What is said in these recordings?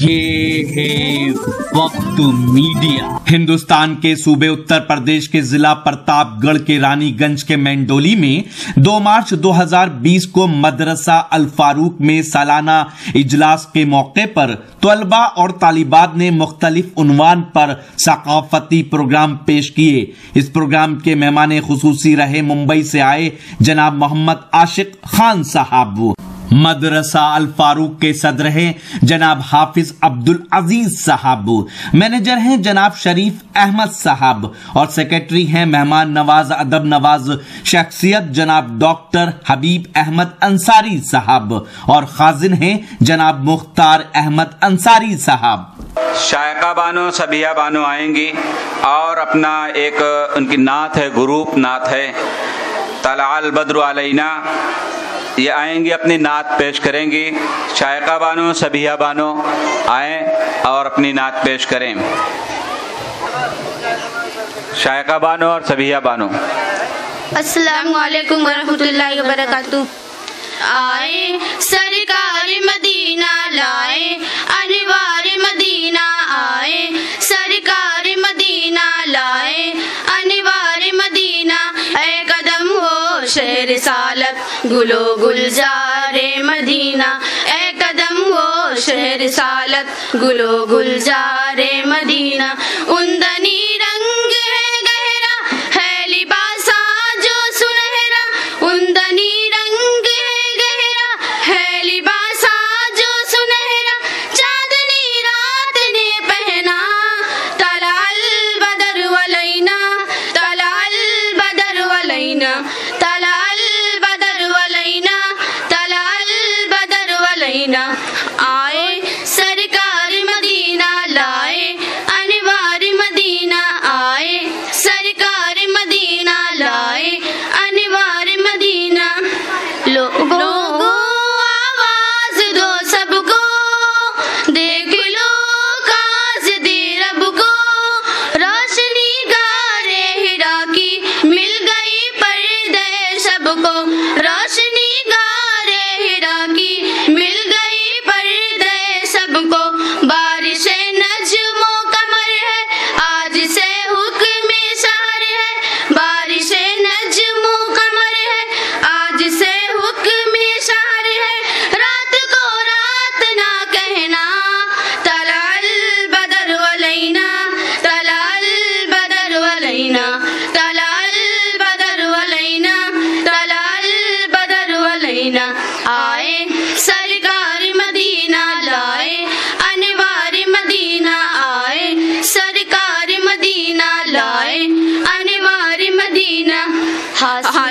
یہ ہے وقت میڈیا۔ ہندوستان کے صوبے اتر پردیش کے ضلع پرتاپ گڑھ کے رانی گنج کے مینڈولی میں دو مارچ دو ہزار بیس کو مدرسہ الفاروق میں سالانہ اجلاس کے موقع پر طلبہ اور طالبات نے مختلف عنوان پر ثقافتی پروگرام پیش کیے۔ اس پروگرام کے مہمان خصوصی رہے ممبئی سے آئے جناب محمد عاشق خان صاحب۔ مدرسہ الفاروق کے صدر ہیں، جناب حافظ عبد العزیز صاحب۔ مینیجر ہیں جناب شریف احمد صاحب۔ اور سیکرٹری ہیں مہمان نواز، ادب نواز۔ شخصیت جناب ڈاکٹر حبیب احمد انصاری صاحب۔ اور خازن ہیں جناب مختار احمد انصاری صاحب۔ شائقہ بانو، سبیہ بانو آئیں گی۔ اور اپنا ایک ان کی نعت ہے، گروپ نعت ہے۔ طلع البدر علینا۔ یہ آئیں گی اپنی نعت پیش کریں گی شائقہ بانو، سبیہ بانو، آئیں اور اپنی نعت پیش کریں۔ شائقہ بانو اور سبیہ بانو۔ السلام علیکم ورحمۃ اللہ وبرکاتہ۔ آئے سرکار شہر سالت گلو گلزار مدینہ۔ اے قدم وہ شہر سالت گلو گلزار مدینہ۔ اندنی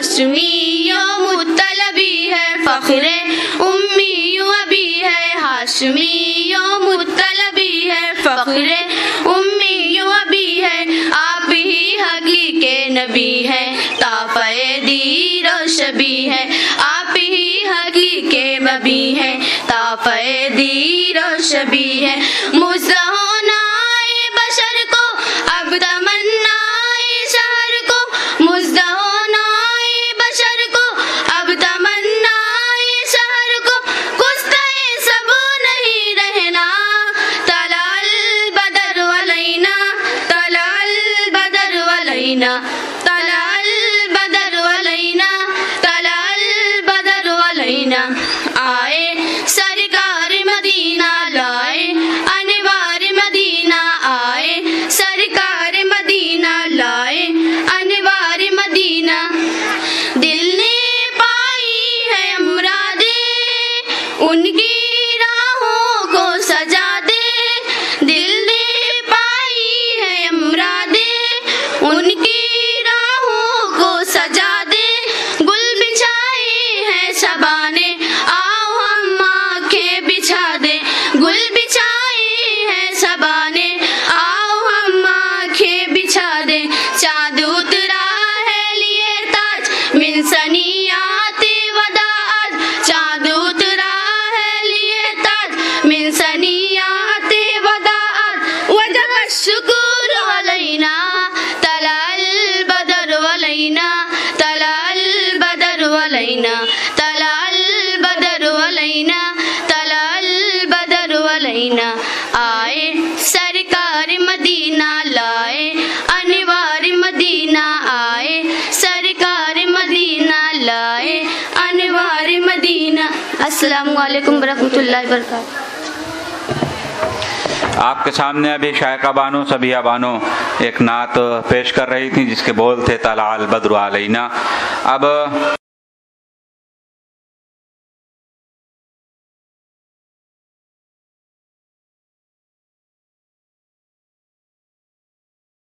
ہاشمی یوم طلبی ہے فخر امی ابی ہے۔ ہاشمی یوم طلبی ہے فخر امی ابی ہے۔ آپ ہی حقیق نبی ہے تافہ دیر و شبی ہے۔ آپ ہی حقیق نبی ہے تافہ دیر و شبی ہے۔ مزہونا بشر البدر البدر ولینا تلا البدر ولینا تلا البدر ولینا مدینہ آئے سرکار مدینہ، لائے انوار مدینہ، آئے سرکار مدینہ، لائے انوار مدینہ. السلام علیکم ورحمۃ اللہ وبرکاتہ. آپ کے سامنے ابھی شائقہ بانو، سبیہ بانو ایک نعت پیش کر رہی تھی جس کے بول تھے طلع البدر علینا. اب